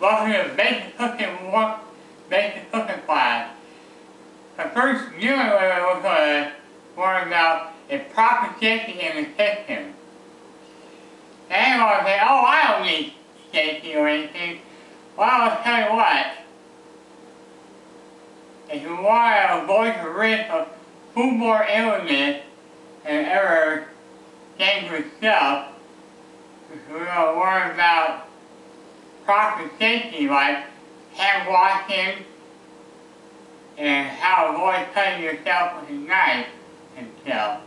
welcome to basic cooking work, basic cooking class. The first unit we're going to learn about is proper safety in the kitchen. Anyone say, oh, I don't need safety or anything. Well, I'll tell you what. If you want to avoid the risk of foodborne illness and other dangerous stuff, we're going to learn about proper safety like hand washing and how to avoid cutting yourself with a knife and stuff.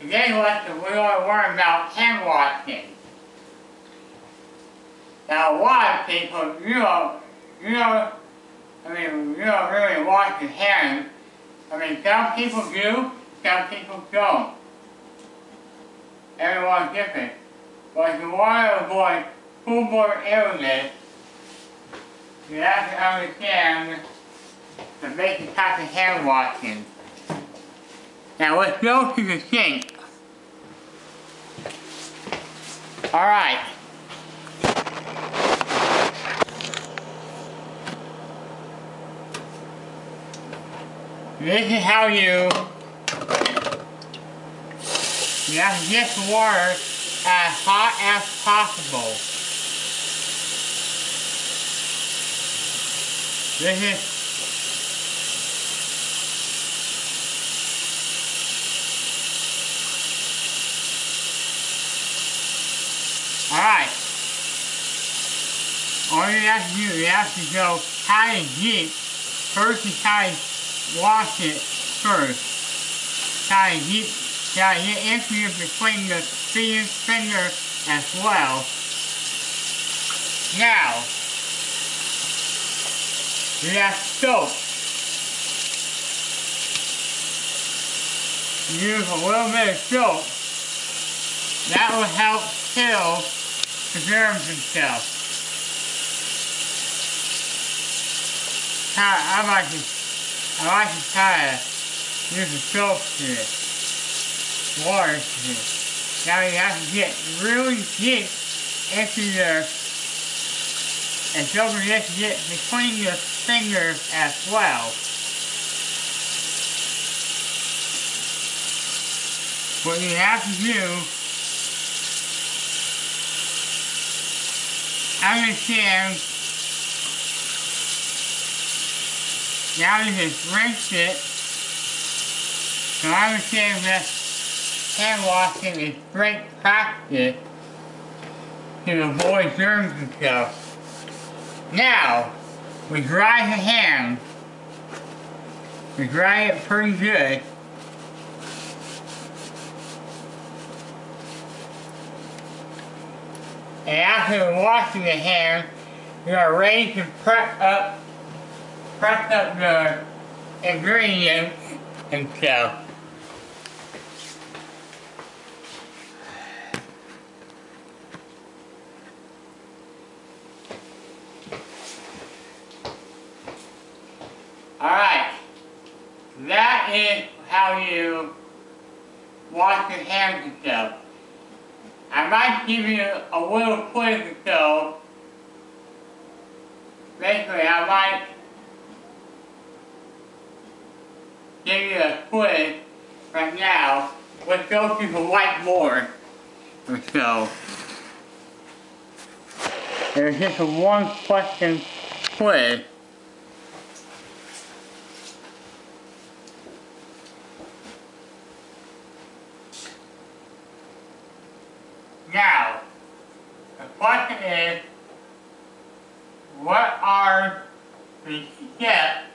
Lesson we're going to learn about hand washing. Now a lot of people, you don't, you don't, I mean, you don't really wash your hands. I mean, some people do, some people don't. Everyone's different. But you want to avoid foodborne illness, you have to understand the basic type of hand washing. Now let's go to the sink. Alright. This is how you you have to get water as hot as possible. This is Alright. All you have to do, you have to go high and deep. First you try to wash it first. Try to deep, try to get between the finger as well. Now, have soap. Use a little bit of soap. That will help kill the germs and stuff. I, like to, I like to try to use the soap to it, water. Now you have to get really deep into the, and don't forget to get between your fingers as well. What you have to do understand now you just rinse it. So I understand that hand washing is great practice to avoid germs and stuff. Now, we dry the hand. We dry it pretty good. And after washing the hand, you are ready to prep up, press up the ingredients and stuff. Alright, that is how you wash your hands and stuff. I might give you a little quiz or so. Basically, I might give you a quiz right now. Let's go to the whiteboard so. There's just one question quiz. Now, the question is, what are the steps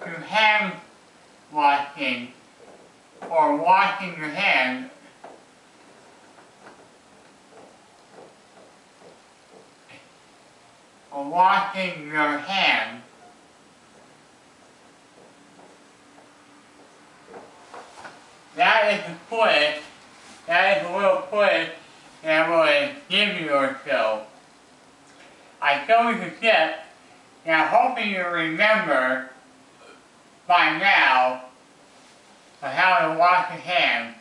to hand washing or washing your hands? Or washing your hands that is a quiz. That is a little quiz that to give you or so. I showed you the steps, and I'm hoping you remember by now on how to wash your hands.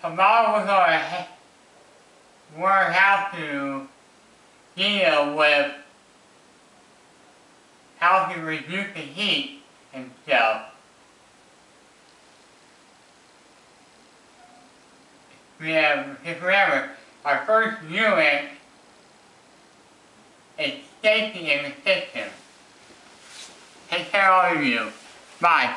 Tomorrow we're going to learn how to deal with how to reduce the heat and stuff. We have, just remember, our first unit is safety in the system. Take care all of you. Bye.